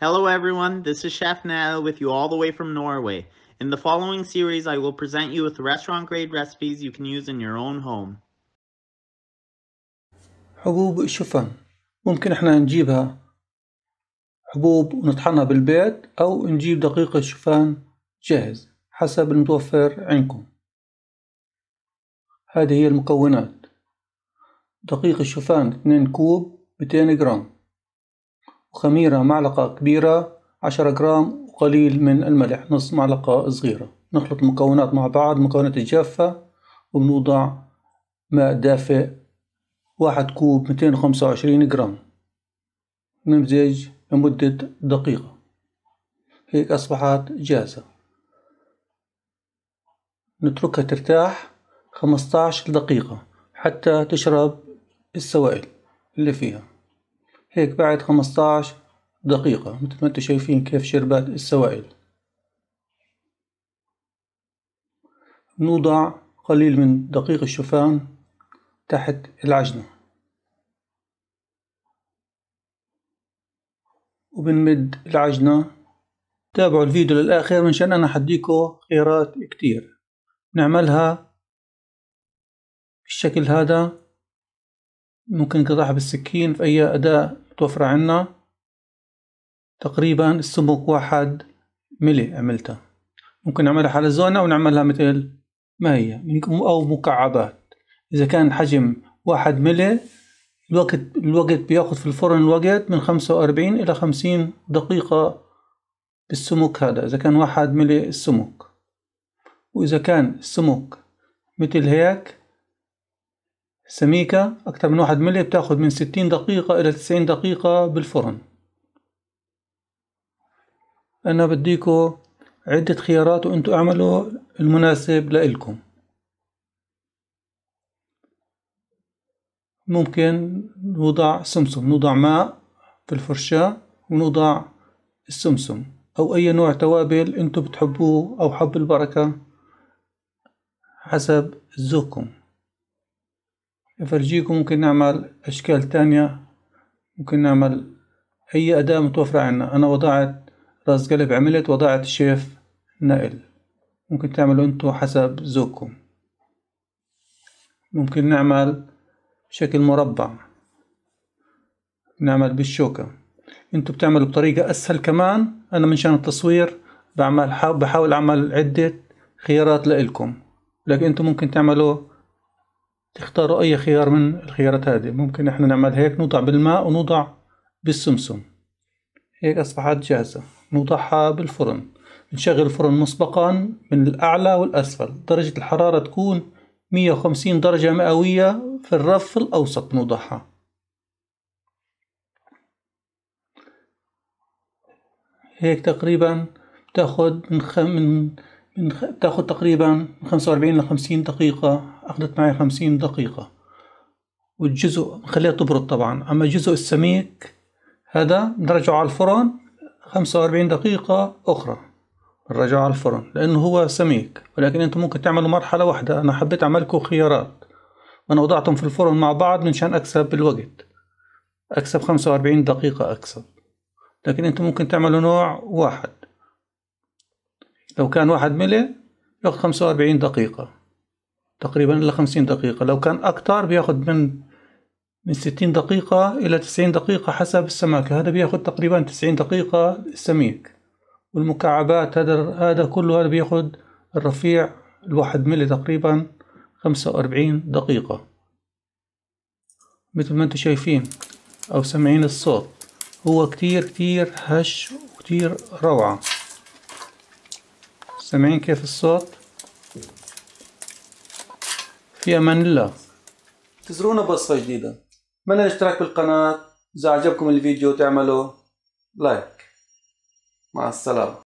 Hello everyone, this is Chef Nana with you all the way from Norway. In the following series, I will present you with restaurant grade recipes you can use in your own home. حبوب الشوفان ممكن إحنا نجيبها حبوب ونطحنها بالبيت أو نجيب دقيق الشوفان جاهز حسب المتوفر عندكم هذه هي المكونات دقيق الشوفان 2 كوب 200 جرام وخميرة معلقة كبيرة 10 جرام وقليل من الملح نص معلقة صغيرة. نخلط المكونات مع بعض المكونات الجافة وبنوضع ماء دافئ واحد كوب ميتين وخمسة وعشرين جرام. نمزج لمدة دقيقة. هيك أصبحت جاهزة. نتركها ترتاح خمسطعش دقيقة حتى تشرب السوائل اللي فيها. هيك بعد خمسطعش دقيقة مثل ما أنتم شايفين كيف شربت السوائل. نوضع قليل من دقيق الشوفان تحت العجنة. وبنمد العجنة. تابعوا الفيديو للآخر منشان أنا حديكو خيارات كتير. نعملها بالشكل هذا. ممكن نقطعها بالسكين في أي أداة متوفرة عنا. تقريبا السمك واحد ملي عملتها. ممكن نعملها حلزونة ونعملها مثل ما هي أو مكعبات. إذا كان حجم واحد ملي الوقت الوقت بياخد في الفرن الوقت من خمسة وأربعين إلى خمسين دقيقة بالسمك هذا إذا كان واحد ملي السمك وإذا كان السمك مثل هيك سميكة أكتر من واحد ملي بتاخد من ستين دقيقة إلى تسعين دقيقة بالفرن. أنا بديكو عدة خيارات وأنتوا اعملوا المناسب لإلكم. ممكن نوضع سمسم نوضع ماء في الفرشاة ونوضع السمسم أو أي نوع توابل أنتوا بتحبوه أو حب البركة حسب ذوقكم. أفرجيكم ممكن نعمل أشكال تانية ممكن نعمل أي أداة متوفرة عنا أنا وضعت راس قلب عملت وضعت شيف نائل. ممكن تعملوا أنتوا حسب ذوقكم. ممكن نعمل شكل مربع. نعمل بالشوكة. أنتوا بتعملوا بطريقة أسهل كمان. أنا منشان التصوير بعمل بحاول أعمل عدة خيارات لإلكم. لكن أنتوا ممكن تعملوا تختاروا أي خيار من الخيارات هذه. ممكن إحنا نعمل هيك نوضع بالماء ونوضع بالسمسم. هيك أصبحت جاهزة. نوضعها بالفرن. نشغل الفرن مسبقا من الأعلى والأسفل. درجة الحرارة تكون مية وخمسين درجة مئوية في الرف الأوسط. نوضعها. هيك تقريبا بتاخد من خ... من. بتاخد تقريبا من خمسة وأربعين لخمسين دقيقة أخذت معي خمسين دقيقة. والجزء نخليها تبرد طبعا. أما الجزء السميك هذا نرجعه على الفرن خمسة وأربعين دقيقة أخرى. نرجعه على الفرن لأنه هو سميك. ولكن أنتم ممكن تعملوا مرحلة واحدة. أنا حبيت أعملكم خيارات. وأنا وضعتهم في الفرن مع بعض منشان أكسب الوقت. أكسب خمسة وأربعين دقيقة أكسب. لكن أنتم ممكن تعملوا نوع واحد. لو كان واحد ملي ياخد خمسة وأربعين دقيقة. تقريبا إلى خمسين دقيقة. لو كان أكتر بياخد من من ستين دقيقة إلى تسعين دقيقة حسب السماكة هذا بياخد تقريبا تسعين دقيقة السميك. والمكعبات هذا هذا كله هذا بياخد الرفيع الواحد ملي تقريبا خمسة وأربعين دقيقة. مثل ما أنتم شايفين أو سامعين الصوت هو كتير كتير هش وكتير روعة. سامعين كيف الصوت؟ في أمان الله. تزرونا بوصفة جديدة. من الاشتراك بالقناة؟ إذا عجبكم الفيديو تعملوا لايك. مع السلامة.